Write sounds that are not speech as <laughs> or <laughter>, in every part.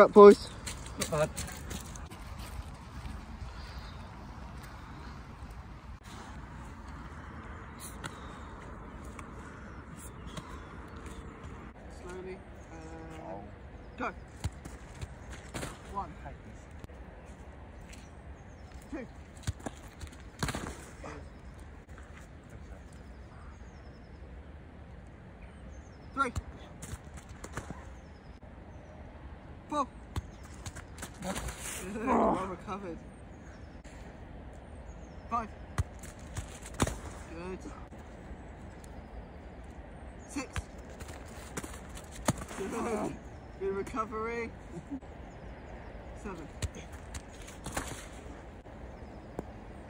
Up, boys. Not bad. Slowly. Go. One. Two. Three. Four. Good. <laughs> Well recovered. Five. Good. Six. Good. Good recovery. Seven.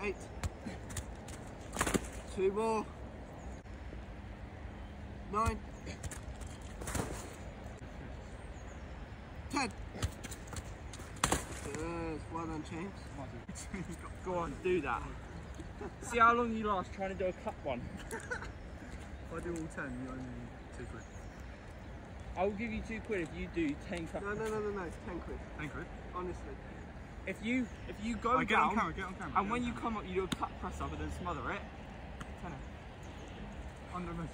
Eight. Two more. Nine. Ten. Good. Well done, James. Go on, do that. See how long you last trying to do a cup one. If I do all 10, you owe me two quid. I will give you two quid if you do ten cup. No, no, no, no, no. It's ten quid. 10 quid. Honestly. If you if you go I get down on camera, get on camera. and get when on you camera. come up, you do a cut press up and then smother it. Tenner. Under my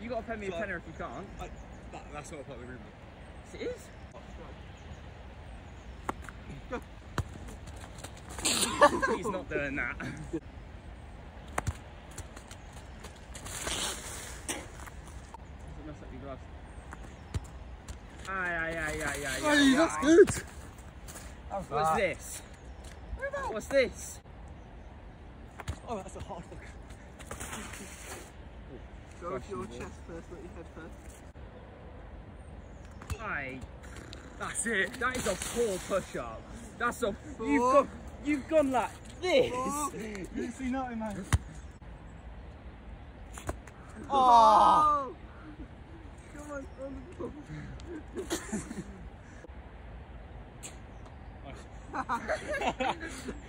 You got to pay me a So- tenner if you can't. that, That's not part of the agreement. Yes, it is. He's not doing that. Doesn't mess up your. Aye, aye, aye, aye, aye, aye, that's aye. good. What's this? What's this? Oh, that's a hard look. Go with your chest first, not your head first. Aye. That's it. That is a poor push-up. That's a. Four. You've gone. You've gone like this. Four. You didn't see nothing, man. Oh! Come on, on the ball.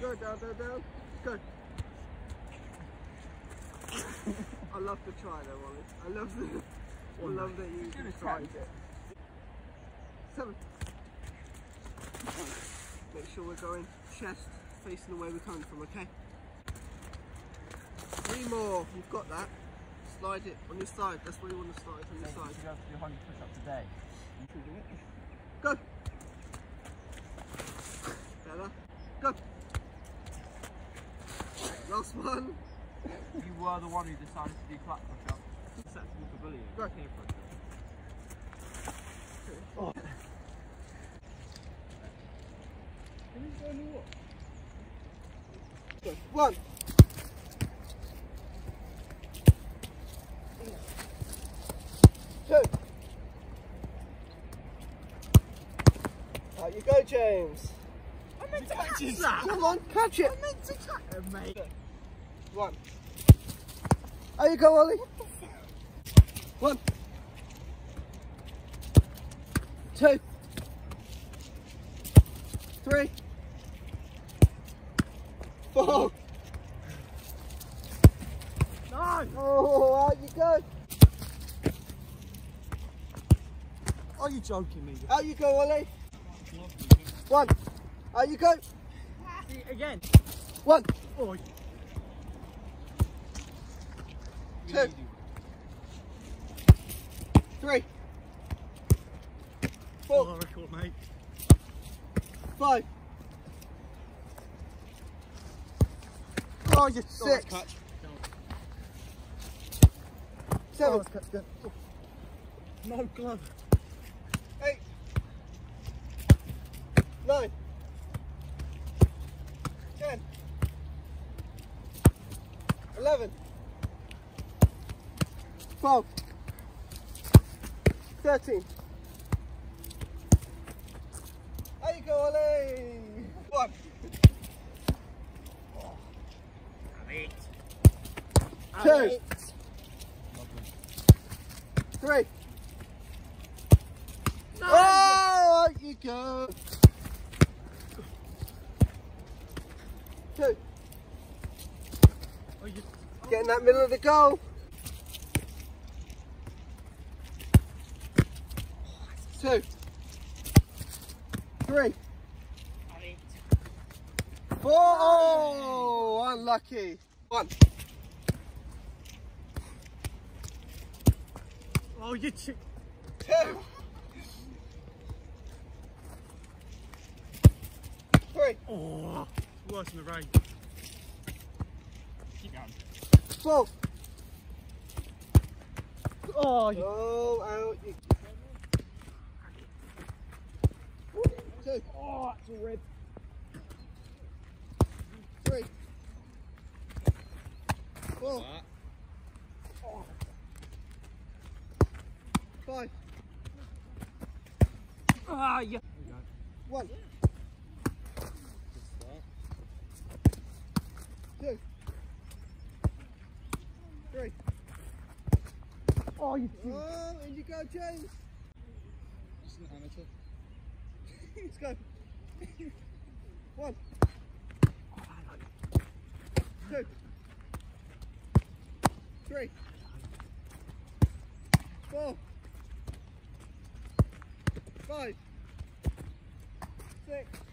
Go down, down, down. Go. I love the try though, Wally. I love the. I love that you Should've tried tried. it. Seven. Make sure we're going chest facing the way we're coming from, okay? Three more. You've got that. Slide it on your side. That's where you want to slide on your side. You have to do 100 push-up today. Go. Better. Go. Last one. You were the one who decided to do clap push-up. Acceptable for bullying. Go. Peer pressure. Go. One. Two. Out you go, James. I meant to catch that. Come on, catch it. I meant to catch it, mate. One. Out you go, Ollie. One. Two. Three. Four. No. Oh, out you go. Are you joking me? Out you go, Ollie. One. Out you go. See, again. One. Oh, Two. Three. Four. oh, record, mate. Five. Oh, you're six. catch. Seven. No glove. Eight. Nine. Ten. Eleven. Twelve. Thirteen. There you go, Ollie. One. Eight. Two. Three. Oh, out you go. Two. Oh. Get in that middle of the goal. Two. Three. Four. Oh, unlucky. One. Oh, you chick. Two. Three. Oh, worse in the rain. Keep going. Four. Oh, you. Oh, out. You. Two. Oh, it's all red. Three. Four. Five. Ah, yeah. One. Two. Three. Oh, you. Oh, in you go, James. Just an amateur. Let's go. One. Two. Three. Four. Five. Six.